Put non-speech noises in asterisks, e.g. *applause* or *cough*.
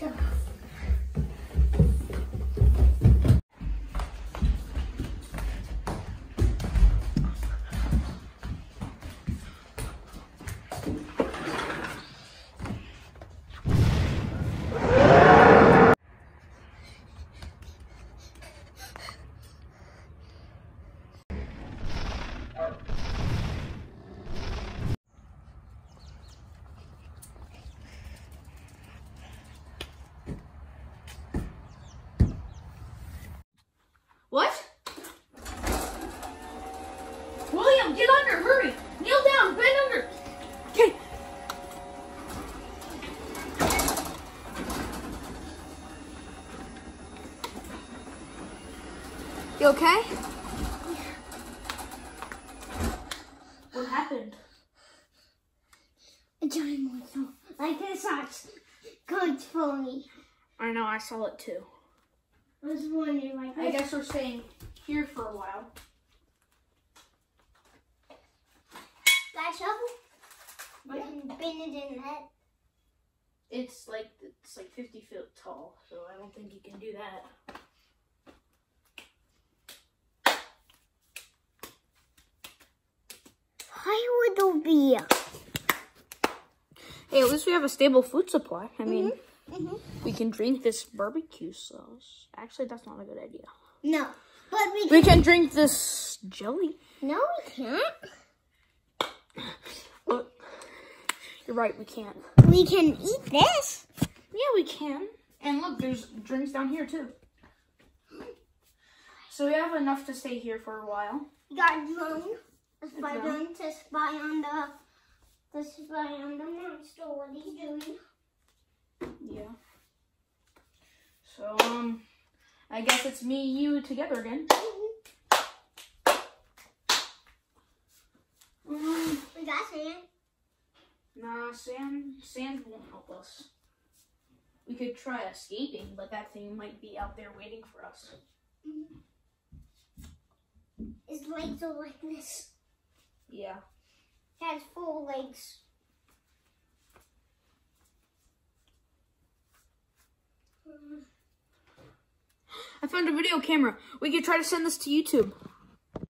Let's get under, hurry! Kneel down, bend under! Okay. You okay? What happened? A giant monster. Like this sucks. Comes for me. I know, I saw it too. I was wondering like I guess we're staying here for a while. Got a shovel? I can bend it in head. It's like it's like 50 feet tall, so I don't think you can do that. Why would there be? Hey, at least we have a stable food supply. I mean, Mm-hmm. we can drink this barbecue sauce. Actually, that's not a good idea. No. But we can, We can drink this jelly. No, we can't. You're right, we can't. We can eat this. Yeah, we can. And look, there's drinks down here too. So we have enough to stay here for a while. We got a drone. A spy drone. drone to spy on the to spy on the monster what he's doing. Yeah. So, um, I guess it's me, you together again. Um, We got sand. Nah, sand, sand won't help us. We could try escaping, but that thing might be out there waiting for us. Mm-hmm. His legs are like this. Yeah. He has four legs. Mm. *gasps* I found a video camera. We could try to send this to YouTube.